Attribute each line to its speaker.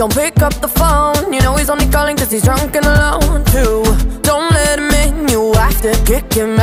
Speaker 1: Don't pick up the phone. You know he's only calling cause he's drunk and alone too. Don't let him in, you have to kick him out